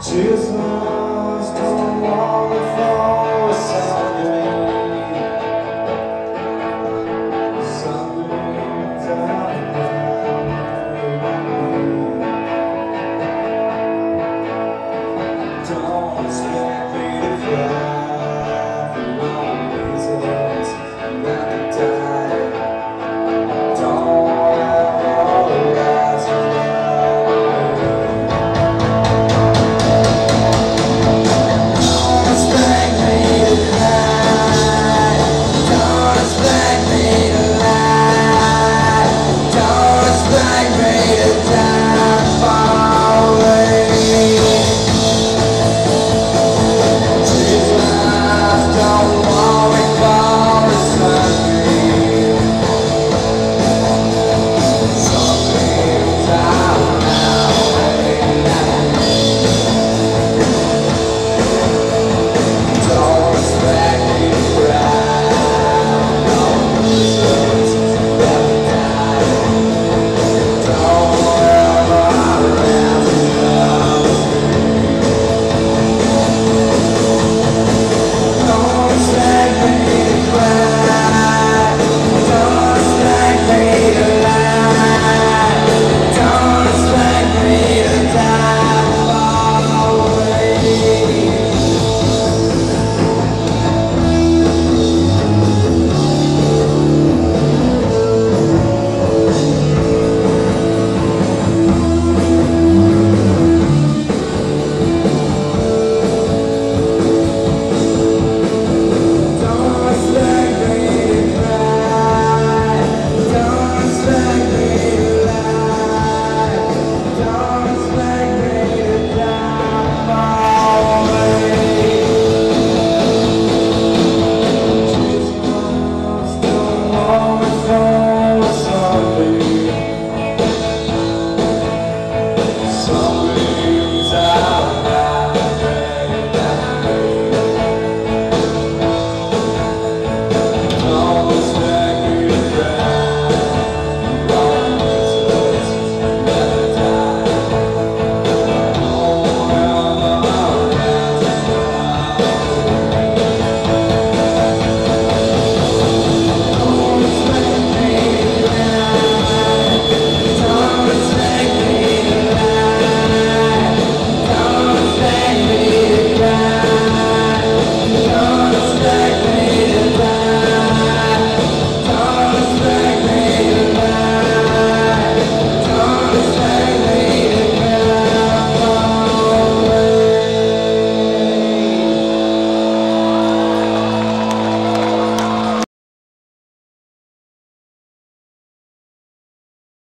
Jesus don't wanna fall someday. somewhere.